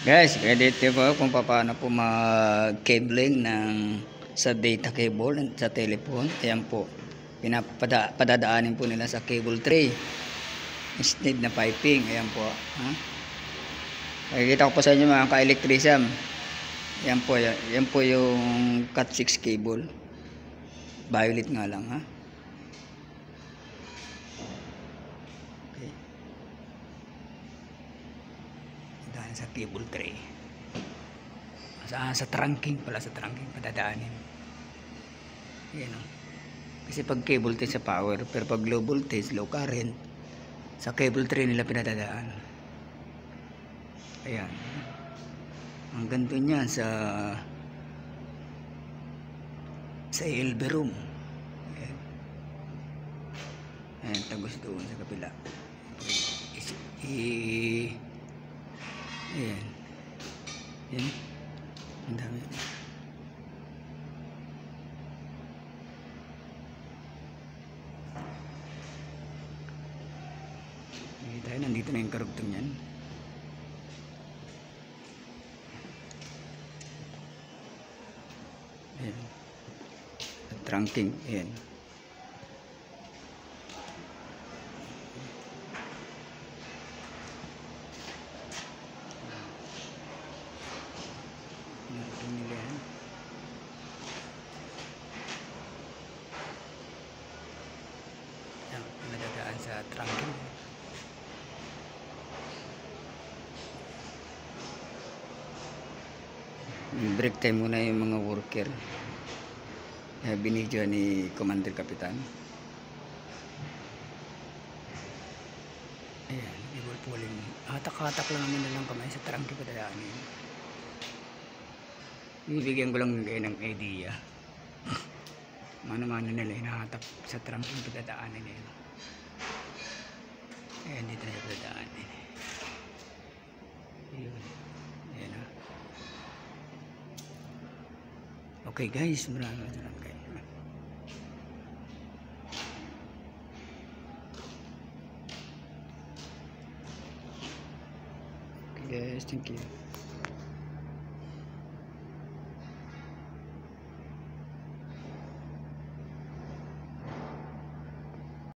Guys, edit po kung paano po mag-cabling ng sa data cable sa telephone. Ayan po. Pinapada, padadaanin po nila sa cable tray. Instead na piping. Ayan po. Ha? Makikita ko po sa inyo mga ka-electrician. Yan po, yan, po yung cat 6 cable. Violet nga lang ha. Dahil sa cable tray. Sa, sa trunking pala sa trunking padadaanin. Yan o. Kasi pag cable tray sa power, pero pag low voltage, low current, sa cable tray nila pinadadaan. Ayan. Ang ganito niya sa sa LB room. Ayan. Ayan, tagos doon sa kapila. Is, i, ayan. Ayan. Ang dami. Nakita tayo, nandito na yung karugtong yan. Ayan. Trunking. Ayan. Trunking nila yan. Ayan, trunking. break time muna yung mga worker. Binidyo ni Commander Kapitan. Ayan, equal pulling hatak-hatak lang naman na lang kamay sa trangke padadaanin bibigyan ko lang kayo ng idea. Mano-mano nila hinahatak sa trangke padadaanin nila Okay guys, salamat kayo. Okay guys, thank you.